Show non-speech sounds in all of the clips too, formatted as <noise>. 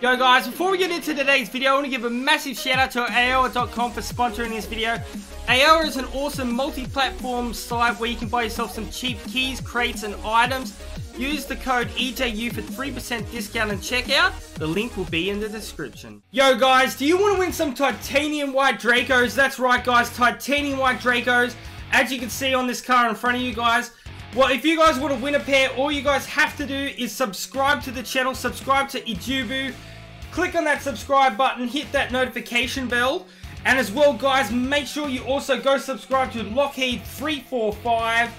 Yo guys, before we get into today's video, I want to give a massive shout out to AOEAH.com for sponsoring this video. Aoa is an awesome multi-platform site where you can buy yourself some cheap keys, crates and items. Use the code EJU for 3% discount and checkout. The link will be in the description. Yo guys, do you want to win some titanium white Dracos? That's right guys, titanium white Dracos. As you can see on this car in front of you guys, well, if you guys want to win a pair, all you guys have to do is subscribe to the channel, subscribe to EJU-BU, click on that subscribe button, hit that notification bell, and as well, guys, make sure you also go subscribe to Lockheed345.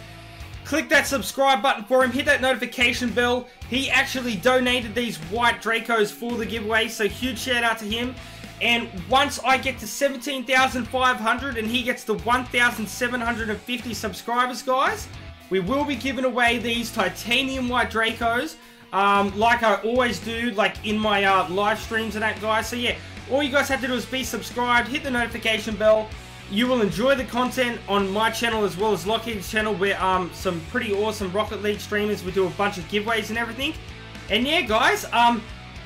Click that subscribe button for him, hit that notification bell. He actually donated these white Dracos for the giveaway, so huge shout out to him. And once I get to 17,500 and he gets to 1,750 subscribers, guys, we will be giving away these titanium white Dracos. Um, like I always do, like in my uh, live streams and that, guys. So yeah, all you guys have to do is be subscribed, hit the notification bell. You will enjoy the content on my channel as well as Lockheed's channel, where um some pretty awesome Rocket League streamers we do a bunch of giveaways and everything. And yeah, guys, um,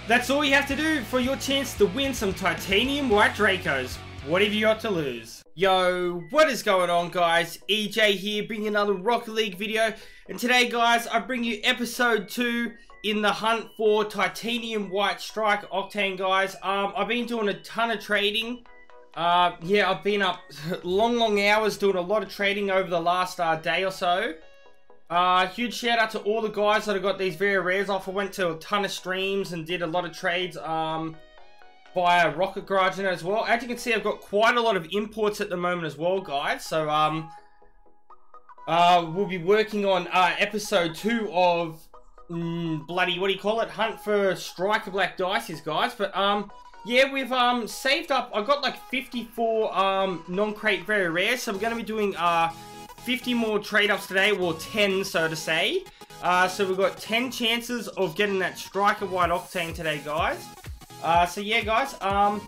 that's all you have to do for your chance to win some titanium white Dracos. What have you got to lose? Yo, what is going on guys? EJ here bringing another Rocket League video. And today guys, I bring you episode 2 in the hunt for Titanium White Striker Octane guys. Um, I've been doing a ton of trading. Uh, yeah, I've been up <laughs> long, long hours doing a lot of trading over the last uh, day or so. Uh, huge shout out to all the guys that have got these very rares off. I went to a ton of streams and did a lot of trades. Um, via Rocket Garage in as well. As you can see, I've got quite a lot of imports at the moment as well, guys. So, um, uh, we'll be working on uh, episode two of mm, bloody what do you call it? Hunt for Striker Black Dices, guys. But um, yeah, we've um saved up. I've got like 54 um non-crate very rare, so we're going to be doing uh 50 more trade ups today, well 10 so to say. Uh, so we've got 10 chances of getting that Striker White Octane today, guys. Uh, so yeah, guys, um,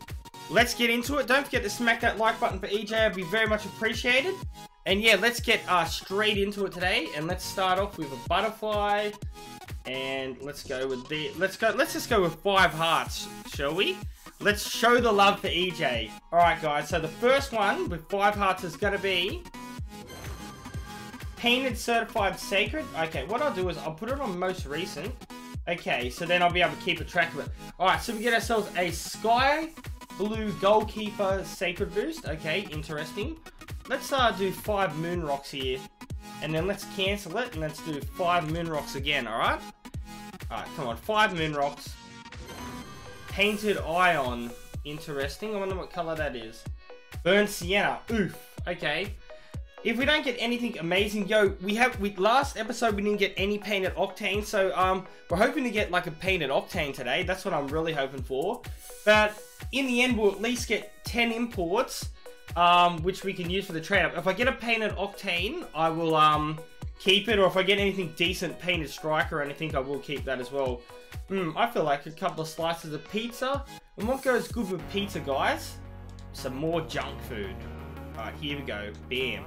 let's get into it. Don't forget to smack that like button for EJ. It'd be very much appreciated. And yeah, let's get uh, straight into it today. And let's start off with a butterfly. And let's go with the, let's go, let's just go with five hearts, shall we? Let's show the love for EJ. Alright guys, so the first one with five hearts is going to be Painted Certified Sacred. Okay, what I'll do is I'll put it on most recent. Okay, so then I'll be able to keep a track of it. Alright, so we get ourselves a Sky Blue Goalkeeper Sacred Boost. Okay, interesting. Let's uh, do five Moon Rocks here. And then let's cancel it and let's do five Moon Rocks again, alright? Alright, come on, five Moon Rocks. Painted Ion. Interesting. I wonder what color that is. Burnt Sienna. Oof. Okay. If we don't get anything amazing, yo, we have, we last episode we didn't get any painted Octane, so um, we're hoping to get like a painted Octane today. That's what I'm really hoping for. But in the end, we'll at least get 10 imports, um, which we can use for the trade-up. If I get a painted Octane, I will um, keep it, or if I get anything decent painted Striker or anything, I will keep that as well. Hmm, I feel like a couple of slices of pizza. And what goes good with pizza, guys? Some more junk food. Alright, here we go. Bam.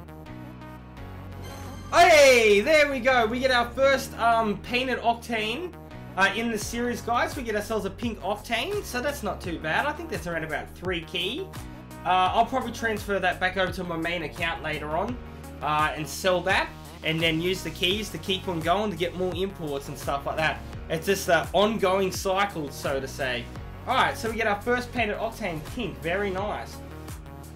Hey, there we go. We get our first um, painted Octane uh, in the series, guys. We get ourselves a pink Octane, so that's not too bad. I think that's around about 3 key. Uh, I'll probably transfer that back over to my main account later on uh, and sell that and then use the keys to keep on going to get more imports and stuff like that. It's just an ongoing cycle, so to say. Alright, so we get our first painted Octane pink. Very nice.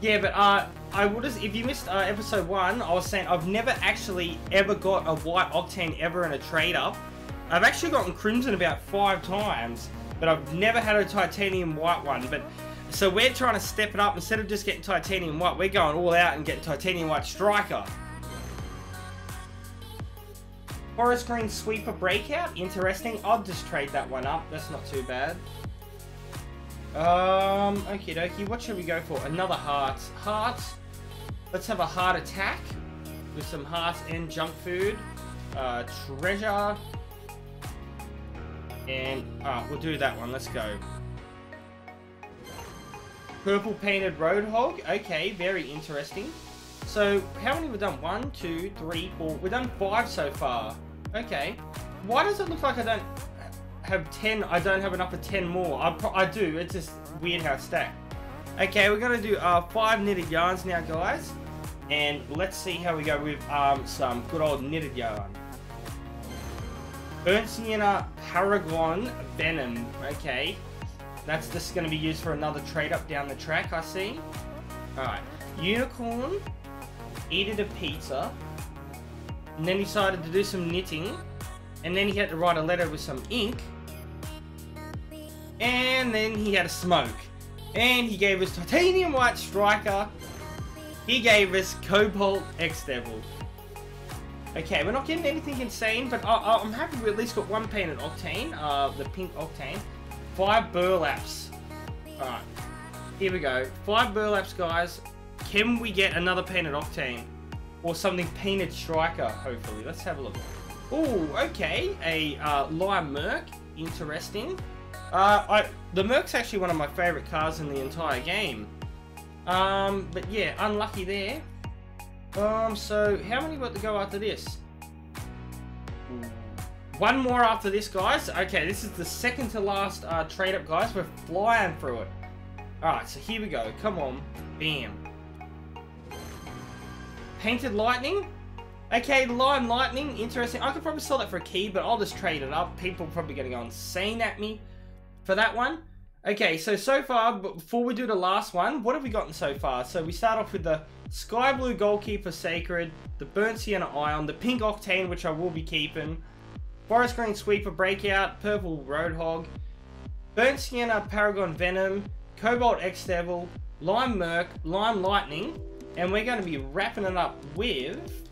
Yeah, but uh, I would if you missed uh, episode one, I was saying I've never actually ever got a white octane ever in a trade up. I've actually gotten crimson about five times, but I've never had a titanium white one. But so we're trying to step it up instead of just getting titanium white, we're going all out and getting titanium white striker. Forest Green Sweeper Breakout, interesting. I'll just trade that one up, that's not too bad. Um, okie dokie, what should we go for? Another heart. Heart. Let's have a heart attack with some hearts and junk food. Uh, treasure. And, uh, we'll do that one. Let's go. Purple painted roadhog. Okay, very interesting. So, how many we've done? One, two, three, four. We've done five so far. Okay. Why does it look like I don't have 10. I don't have enough for 10 more. I, I do. It's just weird how it's stacked. Okay, we're going to do uh, 5 knitted yarns now, guys. And let's see how we go with um, some good old knitted yarn. Sienna Paragon Venom. Okay. That's just going to be used for another trade up down the track, I see. Alright. Unicorn. Eated a pizza. And then he decided to do some knitting. And then he had to write a letter with some ink. And then he had a smoke. And he gave us Titanium White Striker. He gave us Cobalt X-Devil. Okay, we're not getting anything insane, but I, am happy we at least got one painted Octane, uh, the pink Octane. Five Burlaps. Alright, here we go. Five Burlaps, guys. Can we get another painted Octane? Or something painted Striker, hopefully. Let's have a look. Oh, okay. A uh, Lime Merc. Interesting. Uh, I, the Merc's actually one of my favourite cars in the entire game. Um, but yeah, unlucky there. Um, so how many got to go after this? One more after this, guys. Okay, this is the second to last uh, trade up, guys. We're flying through it. Alright, so here we go. Come on. Bam. Painted Lightning. Okay, Lime Lightning. Interesting. I could probably sell that for a key, but I'll just trade it up. People are probably going to go insane at me for that one. Okay, so so far, before we do the last one, what have we gotten so far? So we start off with the Sky Blue Goalkeeper Sacred, the Burnt Sienna Ion, the Pink Octane, which I will be keeping, Forest Green Sweeper Breakout, Purple Roadhog, Burnt Sienna Paragon Venom, Cobalt X-Devil, Lime Merc, Lime Lightning, and we're going to be wrapping it up with...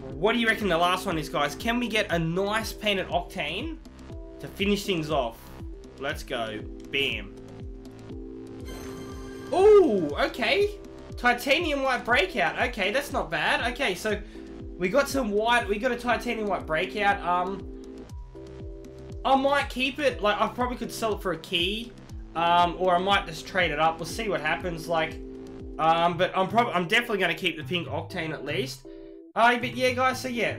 What do you reckon the last one is, guys? Can we get a nice painted Octane to finish things off. Let's go. Bam. Oh, okay. Titanium white breakout. Okay, that's not bad. Okay, so we got some white. We got a titanium white breakout. Um, I might keep it. Like, I probably could sell it for a key. Um, or I might just trade it up. We'll see what happens. Like, um, but I'm probably, I'm definitely going to keep the pink octane at least. Uh, but yeah, guys. So yeah,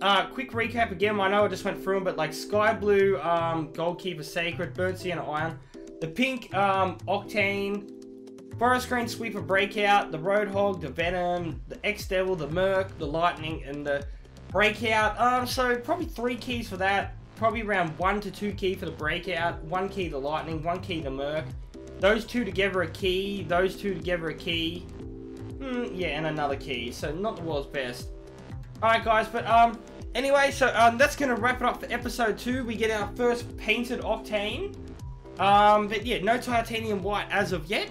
uh, quick recap again. I know I just went through them, but like Sky Blue, um, Goalkeeper Sacred, Burnt Sienna Ion, the pink um, Octane, Forest Green Sweeper Breakout, the Roadhog, the Venom, the X-Devil, the Merc, the Lightning, and the Breakout. Um, so probably three keys for that. Probably around one to two key for the Breakout, one key the Lightning, one key the Merc. Those two together a key, those two together a key. Hmm, yeah, and another key. So not the world's best. Alright guys, but um, anyway, so um, that's going to wrap it up for episode 2. We get our first painted Octane. Um, but yeah, no titanium white as of yet.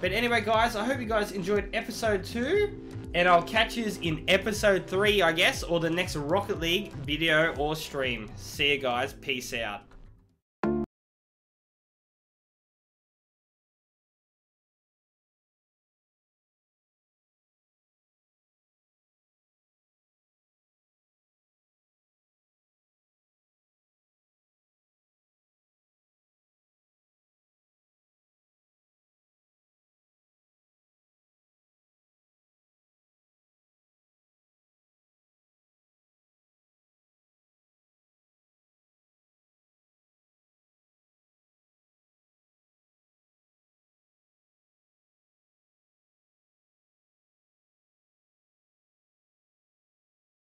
But anyway guys, I hope you guys enjoyed episode 2. And I'll catch you in episode 3, I guess, or the next Rocket League video or stream. See you guys. Peace out.